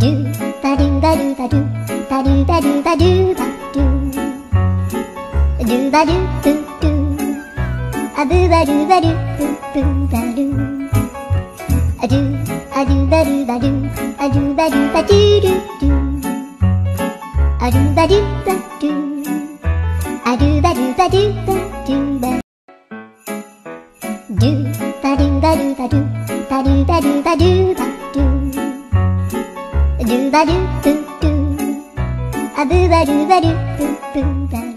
do ba do ba do ba do ba do ba do ba do ba do do ba do do do a do ba do ba do do do ba do a do a do ba do ba do a do ba do ba do do do a do ba do ba do a do ba do ba do ba do ba do ba do ba do ba do ba do ba do ba do do da do do do, a do da do da do do do da.